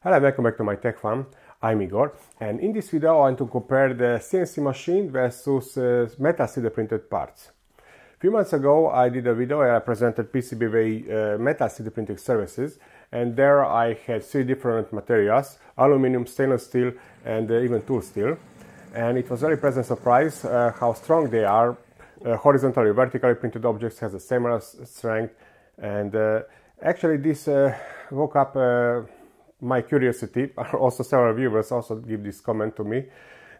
Hello, welcome back to my Tech Fun. I'm Igor, and in this video I want to compare the CNC machine versus uh, metal 3D printed parts. A few months ago I did a video where I presented PCBWay uh, metal 3D printing services, and there I had three different materials, aluminum, stainless steel, and uh, even tool steel. And it was very pleasant surprise uh, how strong they are. Uh, horizontally, vertically printed objects has the same strength, and uh, actually this uh, woke up my curiosity, also several viewers also give this comment to me,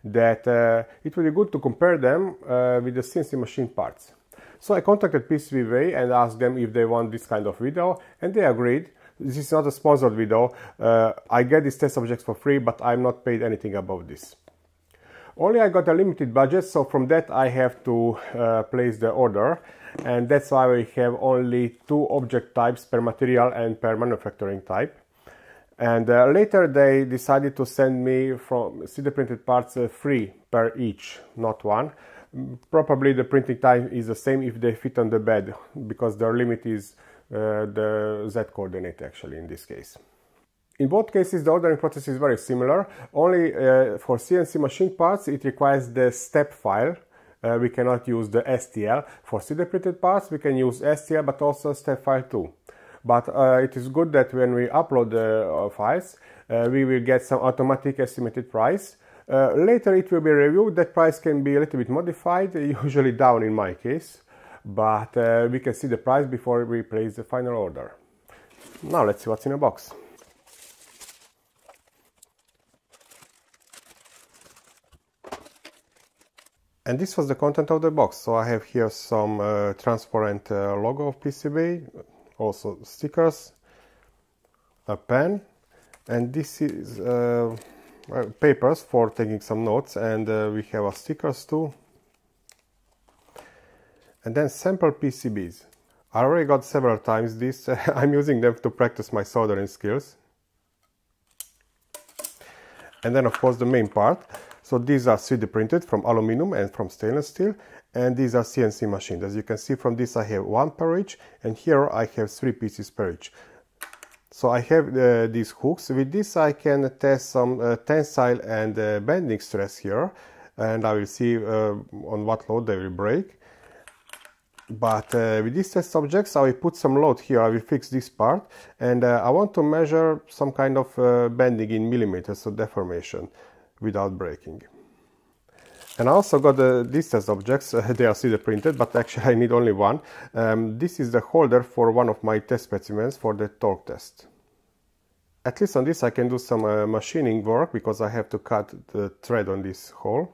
that uh, it would be good to compare them uh, with the CNC machine parts. So I contacted PCBWay and asked them if they want this kind of video, and they agreed. This is not a sponsored video. Uh, I get these test objects for free, but I'm not paid anything about this. Only I got a limited budget, so from that I have to uh, place the order, and that's why we have only two object types per material and per manufacturing type. And uh, later they decided to send me from 3D printed parts uh, free per each, not one. Probably the printing time is the same if they fit on the bed because their limit is uh, the Z coordinate actually in this case. In both cases the ordering process is very similar, only uh, for CNC machine parts it requires the step file uh, we cannot use the STL. For 3D printed parts we can use STL but also step file too. But uh, it is good that when we upload the uh, files, uh, we will get some automatic estimated price. Uh, later it will be reviewed, that price can be a little bit modified, usually down in my case, but uh, we can see the price before we place the final order. Now let's see what's in the box. And this was the content of the box. So I have here some uh, transparent logo of PCB, also stickers, a pen, and this is uh, papers for taking some notes, and uh, we have a stickers too, and then sample PCBs. I already got several times this. I'm using them to practice my soldering skills. And then of course the main part. So these are 3D printed from aluminum and from stainless steel and these are CNC machines. As you can see from this I have one per each and here I have three pieces per each. So I have uh, these hooks. With this I can test some uh, tensile and uh, bending stress here and I will see uh, on what load they will break. But uh, with these test objects I will put some load here, I will fix this part and uh, I want to measure some kind of bending in millimeters, so deformation without breaking. And I also got uh, these test objects, uh, they are 3D printed, but actually I need only one. Um, this is the holder for one of my test specimens for the torque test. At least on this I can do some uh, machining work because I have to cut the thread on this hole.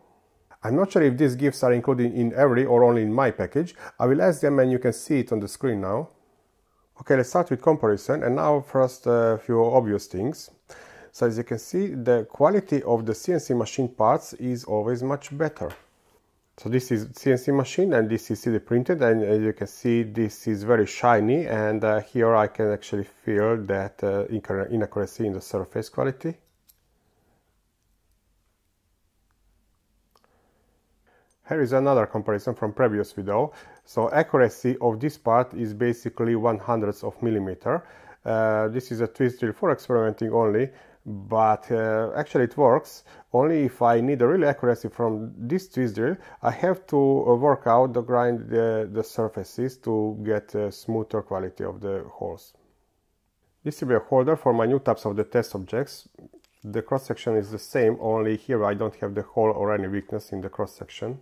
I'm not sure if these gifts are included in every or only in my package. I will ask them and you can see it on the screen now. Okay, let's start with comparison and now first a few obvious things. So as you can see, the quality of the CNC machine parts is always much better. So this is CNC machine and this is 3D printed and as you can see this is very shiny and uh, here I can actually feel that uh, inaccuracy in the surface quality. Here is another comparison from previous video. So accuracy of this part is basically one hundredth of millimeter. Uh, this is a twist drill for experimenting only but uh, actually it works only if I need a real accuracy from this twist drill I have to uh, work out the grind the, the surfaces to get a smoother quality of the holes. This will be a holder for my new types of the test objects. The cross section is the same only here I don't have the hole or any weakness in the cross section.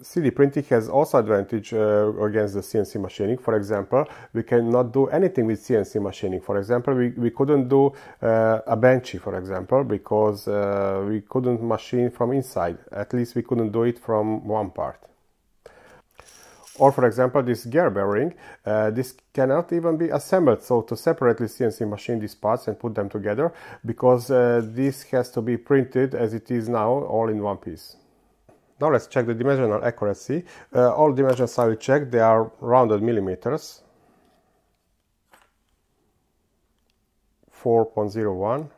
3D printing has also advantage uh, against the CNC machining. For example, we cannot do anything with CNC machining. For example, we, we couldn't do uh, a benchy, for example, because uh, we couldn't machine from inside. At least we couldn't do it from one part. Or for example, this gear bearing, uh, this cannot even be assembled. So to separately CNC machine these parts and put them together, because uh, this has to be printed as it is now, all in one piece. Now let's check the dimensional accuracy. Uh, all dimensions I will check, they are rounded millimeters. 4.01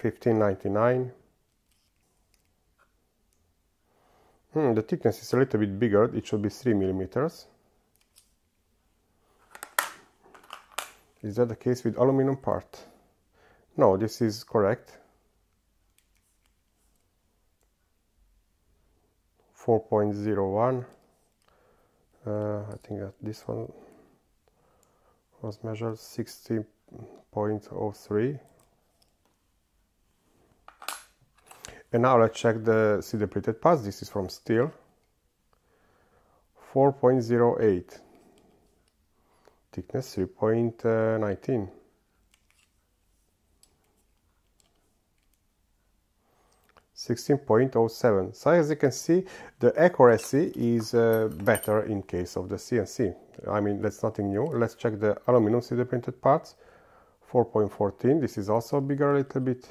1599 hmm, the thickness is a little bit bigger it should be 3 millimeters Is that the case with aluminum part? No, this is correct. 4.01 uh, I think that this one was measured 60.03 and now let's check the 3D printed parts. This is from steel. 4.08 thickness 3.19 16.07 so as you can see the accuracy is uh, better in case of the CNC I mean that's nothing new. Let's check the aluminum 3D printed parts. 4.14 this is also bigger a little bit.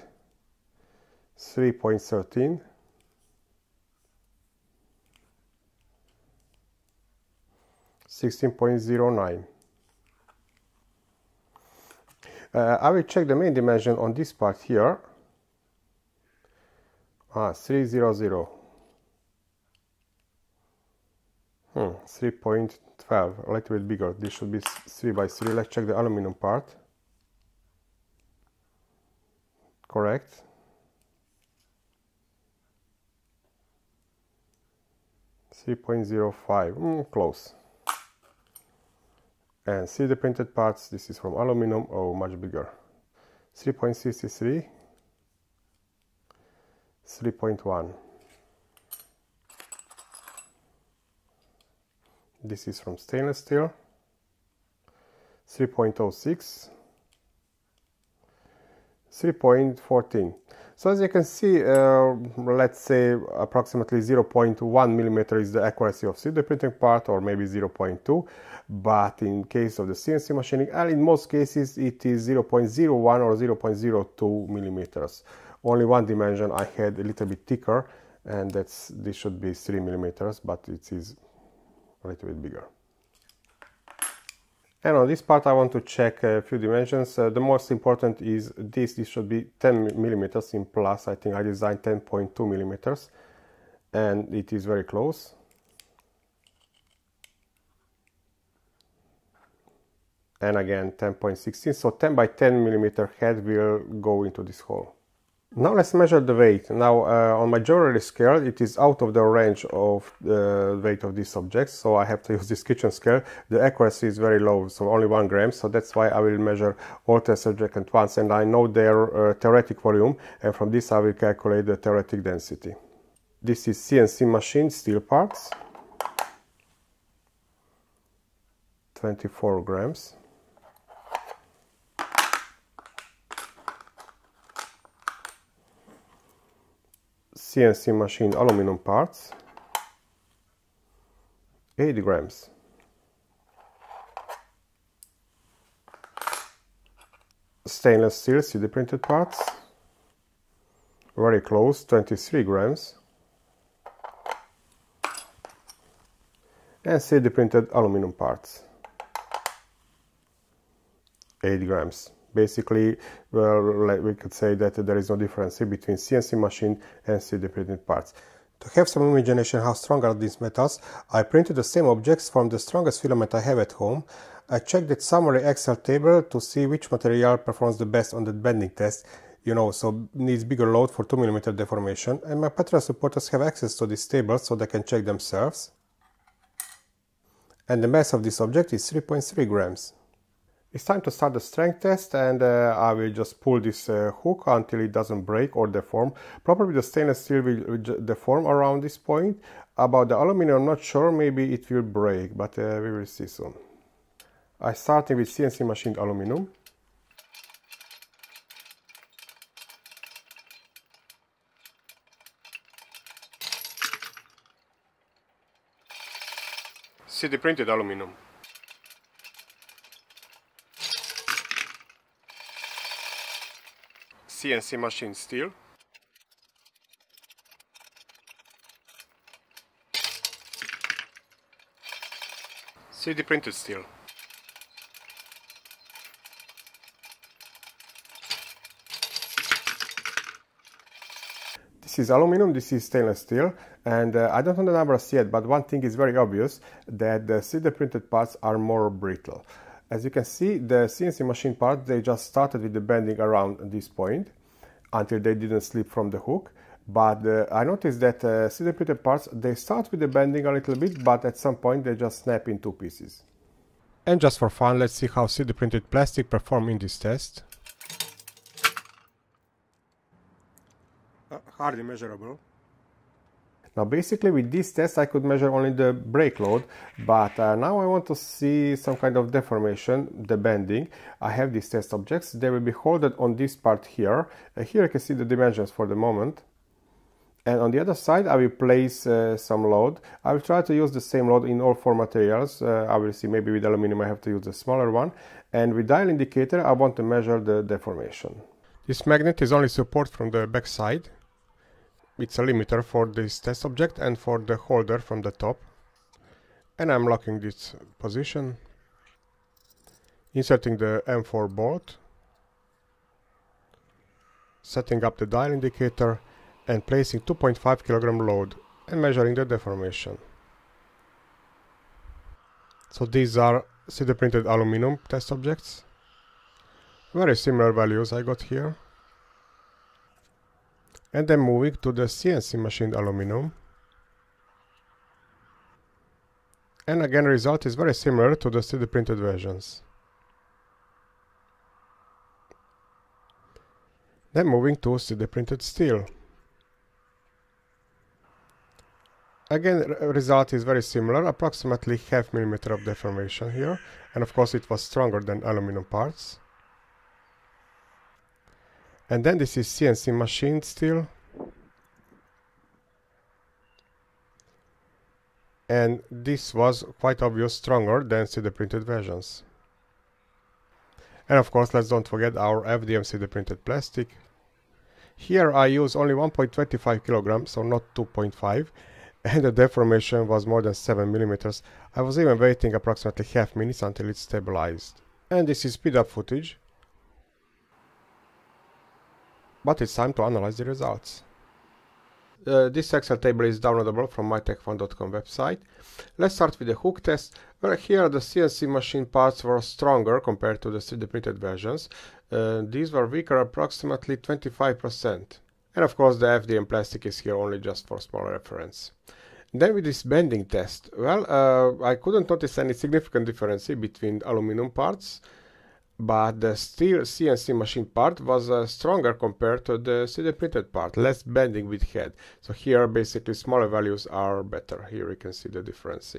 3.13 16.09 uh, I will check the main dimension on this part here Ah, 300. Hmm, 3.12, a little bit bigger. This should be 3 by 3. Let's check the aluminum part. Correct. Three point zero five, mm, close. And 3D printed parts. This is from aluminum. Oh, much bigger. Three point sixty three 3.1 this is from stainless steel. 3.06 3.14 so as you can see uh, let's say approximately 0.1 millimeter is the accuracy of 3D printing part or maybe 0.2 but in case of the CNC machining and in most cases it is 0.01 or 0.02 millimeters only one dimension I had a little bit thicker and that's this should be 3 millimeters but it is a little bit bigger. And on this part I want to check a few dimensions. Uh, the most important is this. This should be 10 millimeters in plus. I think I designed 10.2 millimeters and it is very close. And again 10.16 so 10 by 10 millimeter head will go into this hole now let's measure the weight. Now uh, on my jewelry scale it is out of the range of the weight of these objects so I have to use this kitchen scale. The accuracy is very low so only 1 gram so that's why I will measure all test objects at once and I know their uh, theoretic volume and from this I will calculate the theoretic density. This is CNC machine steel parts 24 grams. CNC machine aluminum parts 8 grams. Stainless steel 3D printed parts very close 23 grams. And 3D printed aluminum parts 8 grams basically well, we could say that there is no difference between CNC machine and 3D printed parts. To have some imagination how strong are these metals, I printed the same objects from the strongest filament I have at home. I checked the summary Excel table to see which material performs the best on the bending test, you know, so needs bigger load for 2mm deformation, and my Patreon supporters have access to this table so they can check themselves. And the mass of this object is 3.3 grams. It's time to start the strength test and uh, I will just pull this uh, hook until it doesn't break or deform. Probably the stainless steel will deform around this point. About the aluminum, I'm not sure, maybe it will break, but uh, we will see soon. I starting with CNC machined aluminum. 3D printed aluminum. CNC machine steel. 3D printed steel. This is aluminum, this is stainless steel, and uh, I don't know the numbers yet, but one thing is very obvious, that the 3D printed parts are more brittle. As you can see, the CNC machine part, they just started with the bending around this point until they didn't slip from the hook. But uh, I noticed that uh, 3D printed parts, they start with the bending a little bit, but at some point they just snap in two pieces. And just for fun, let's see how 3D printed plastic perform in this test. Uh, hardly measurable. Now basically with this test I could measure only the break load, but uh, now I want to see some kind of deformation, the bending. I have these test objects, they will be holded on this part here. Uh, here I can see the dimensions for the moment. And on the other side I will place uh, some load. I will try to use the same load in all four materials. Uh, I will see maybe with aluminum I have to use a smaller one. And with dial indicator I want to measure the deformation. This magnet is only support from the back side it's a limiter for this test object and for the holder from the top. And I'm locking this position. Inserting the M4 bolt. Setting up the dial indicator and placing 2.5 kilogram load and measuring the deformation. So these are 3D printed aluminum test objects. Very similar values I got here and then moving to the CNC machined aluminum. And again result is very similar to the 3D printed versions. Then moving to 3D printed steel. Again, result is very similar, approximately half millimeter of deformation here, and of course it was stronger than aluminum parts. And then this is CNC machined steel. And this was quite obvious stronger than 3D printed versions. And of course, let's don't forget our FDM 3D printed plastic. Here I use only 1.25 kilograms, so not 2.5, and the deformation was more than 7 millimeters. I was even waiting approximately half minutes until it stabilized. And this is speed up footage but it's time to analyze the results. Uh, this Excel table is downloadable from mytechfun.com website. Let's start with the hook test, where here the CNC machine parts were stronger compared to the 3D printed versions. Uh, these were weaker approximately 25%. And of course the FDM plastic is here only just for small reference. Then with this bending test, well, uh, I couldn't notice any significant difference between aluminum parts but the steel CNC machine part was uh, stronger compared to the 3D printed part, less bending with head. So here basically smaller values are better. Here you can see the difference.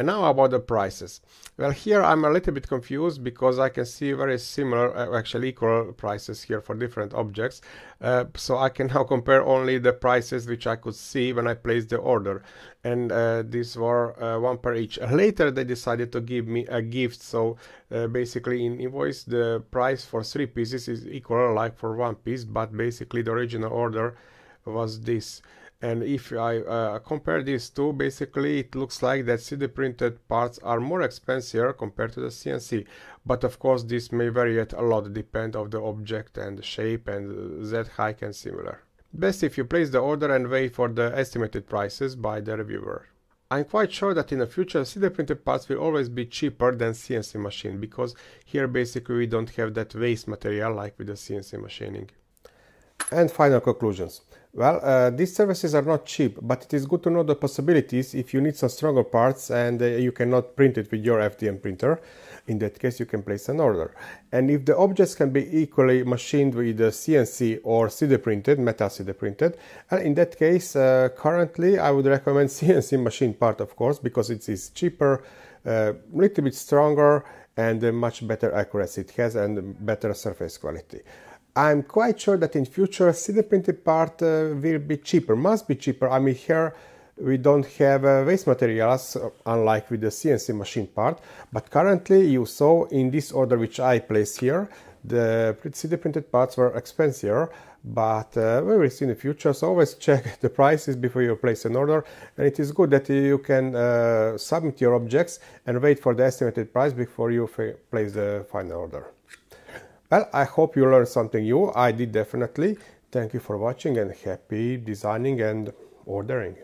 And now about the prices. Well, here I'm a little bit confused because I can see very similar, uh, actually equal prices here for different objects. Uh, so I can now compare only the prices which I could see when I placed the order. And uh, these were uh, one per each. Later they decided to give me a gift. So uh, basically in invoice the price for three pieces is equal like for one piece. But basically the original order was this and if I uh, compare these two basically it looks like that 3D printed parts are more expensive compared to the CNC but of course this may vary a lot depend of the object and shape and Z height and similar. Best if you place the order and wait for the estimated prices by the reviewer. I'm quite sure that in the future 3D printed parts will always be cheaper than CNC machine because here basically we don't have that waste material like with the CNC machining. And final conclusions. Well, uh, these services are not cheap, but it is good to know the possibilities if you need some stronger parts and uh, you cannot print it with your FDM printer. In that case, you can place an order. And if the objects can be equally machined with CNC or 3D printed, metal 3D printed, in that case, uh, currently I would recommend CNC machine part, of course, because it is cheaper, a uh, little bit stronger, and much better accuracy it has and better surface quality. I'm quite sure that in future 3D printed part uh, will be cheaper, must be cheaper. I mean here we don't have uh, waste materials uh, unlike with the CNC machine part, but currently you saw in this order which I place here, the 3D printed parts were expensive, but uh, we will see in the future. So always check the prices before you place an order, and it is good that you can uh, submit your objects and wait for the estimated price before you place the final order. Well, I hope you learned something new. I did definitely. Thank you for watching and happy designing and ordering.